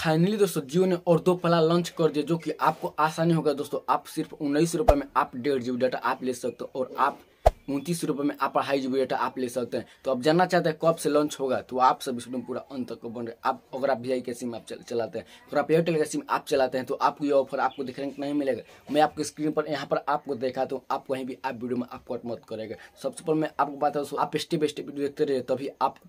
Finally दोस्तों जियो ने और दो प्लान लॉन्च कर दिया जो कि आपको आसानी होगा दोस्तों आप सिर्फ़ उन्नीस रुपए में आप डेढ़ जीबी डाटा आप ले सकते हो और आप उनतीस रुपये में आप अढ़ाई जीबी डाटा आप ले सकते हैं। तो आप जानना चाहते हैं कब से लॉन्च होगा तो आप सब इसमें पूरा अंत तक बन रहे आप अगर आप वी का सिम आप चल, चलाते हैं अगर आप एयरटेल का सिम आप चलाते हैं तो आपको ये ऑफ़र आपको देखने को नहीं मिलेगा। मैं आपको स्क्रीन पर यहाँ पर आपको देखा तो आप कहीं भी आप वीडियो में आपको मत करेगा सबसे पहले मैं आपको बात आप स्टेप स्टेप देखते रहिए तभी आप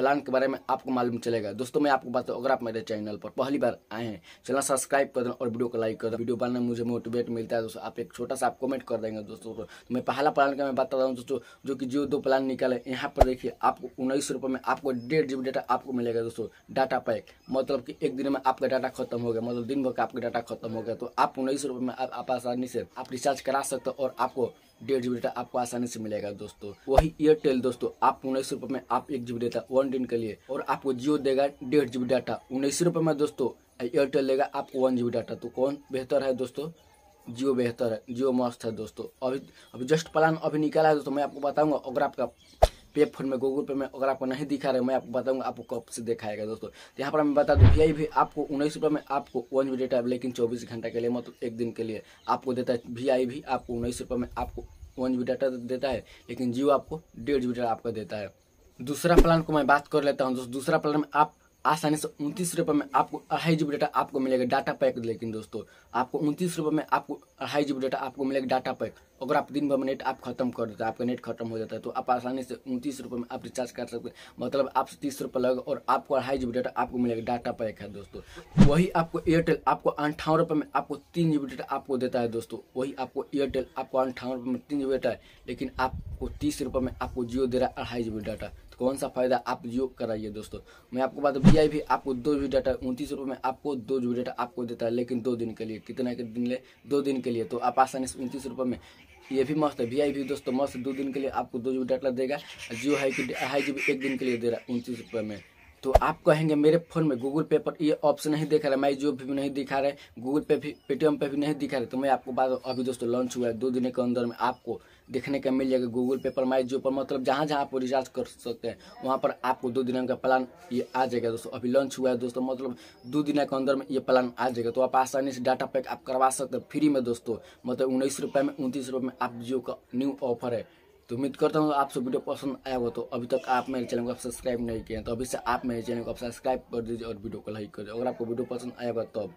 प्लान के बारे में आपको मालूम चलेगा। दोस्तों, मैं आपको बताऊँ अगर आप मेरे चैनल पर पहली बार आए हैं, चैनल सब्सक्राइब कर दें और वीडियो को लाइक कर दें वीडियो बनाने मुझे मोटिवेट मिलता है, दोस्तों। आप एक छोटा सा आप कमेंट कर देंगे दोस्तों को तो मैं पहला प्लान का मैं बता रहा हूँ, दोस्तों, जो कि जियो दो प्लान निकाले, यहाँ पर देखिए, आपको उन्नीस रुपये में आपको डेढ़ जी डाटा आपको मिलेगा, दोस्तों। डाटा पैक मतलब कि एक दिन में आपका डाटा खत्म हो गया मतलब दिन भर का आपका डाटा खत्म हो गया। तो आप उन्नीस रुपये में आप आसानी से आप रिचार्ज करा सकते हो और आपको डेढ़ जीबी डेटा आपको आसानी से मिलेगा दोस्तों। वही एयरटेल दोस्तों, आप उन्नीस रुपए में आप एक जीबी डेटा वन दिन के लिए और आपको जियो देगा डेढ़ जीबी डाटा। उन्नीस रुपए में दोस्तों एयरटेल देगा आपको वन जीबी डाटा। तो कौन बेहतर है दोस्तों? जियो बेहतर है, जियो मस्त है दोस्तों। अभी अभी जस्ट प्लान अभी निकाला है दोस्तों, मैं आपको बताऊँगा, अगर आपका पे फ़ोन में गूगल पे में, अगर आपको नहीं दिखा रहे, मैं आपको बताऊँगा, आपको कब से दिखाएगा दोस्तों। तो यहाँ पर मैं बता दूँ वी भी आपको उन्नीस रुपये में आपको वन जी डेटा लेकिन चौबीस घंटा के लिए मतलब एक दिन के लिए आपको देता है। वी भी आपको उन्नीस रुपये में आपको वन जी डाटा देता है, लेकिन जियो आपको डेढ़ जी डाटा आपका देता है। दूसरा प्लान को मैं बात कर लेता हूँ, दोस्तों, दूसरा प्लान में आप आसानी से उनतीस रुपये में आपको अढ़ाई जी डाटा आपको मिलेगा डाटा पैक लेकिन दोस्तों, आपको उनतीस रुपये में आपको अढ़ाई जी डाटा आपको मिलेगा डाटा पैक अगर आप दिन भर में नेट आप खत्म कर देते हैं, आपका नेट खत्म हो जाता है तो आप आसानी से उनतीस रुपये में आप रिचार्ज कर सकते हैं। मतलब आपसे तीस रुपये लगेगा और आपको अढ़ाई जी डाटा आपको मिलेगा डाटा पैक है दोस्तों। वही आपको एयरटेल आपको अंठावन रुपये में आपको तीन जी डाटा आपको देता है दोस्तों। वही आपको एयरटेल आपको अंठावन रुपये में तीन जी डाटा है, लेकिन आपको तीस रुपये में आपको जियो दे रहा है अढ़ाई जी डाटा कौन सा फ़ायदा आप जियो कराइए दोस्तों? मैं आपको बात वी भी आपको दो जी डाटा उनतीस रुपये में आपको दो जी डाटा आपको देता है, लेकिन दो दिन के लिए, कितना के दिन ले, दो दिन के लिए तो आप आसानी से उनतीस रुपये में, ये भी मस्त है। वी आई भी दोस्तों, मस्त, दो दिन के लिए आपको दो जी डाटा देगा, जियो हाई की, हाई जी एक दिन के लिए दे रहा है उनतीस रुपये में। तो आप कहेंगे, मेरे फ़ोन में गूगल पे पर ये ऑप्शन नहीं दिखा रहा है माई जियो भी नहीं दिखा रहा गूगल पे भी पेटीएम पे भी नहीं दिखा रहा तो मैं आपको बात, अभी दोस्तों लॉन्च हुआ है, दो दिन के अंदर में आपको देखने का मिल जाएगा गूगल पे पर माई जियो पर मतलब जहाँ जहाँ आप रिचार्ज कर सकते हैं, वहाँ पर आपको दो दिन का प्लान ये आ जाएगा दोस्तों। अभी लॉन्च हुआ है दोस्तों मतलब दो दिन के अंदर में ये प्लान आ जाएगा तो आप आसानी से डाटा पैक आप करवा सकते हैं फ्री में दोस्तों। मतलब उन्नीस रुपये में, उनतीस रुपये में आप जियो का न्यू ऑफ़र है। तो उम्मीद करता हूँ आपसे वीडियो पसंद आया हो तो अभी तक आप मेरे चैनल को सब्सक्राइब नहीं किए तो अभी से आप मेरे चैनल को सब्सक्राइब कर दीजिए और वीडियो को लाइक कर दीजिए अगर आपको वीडियो पसंद आएगा तो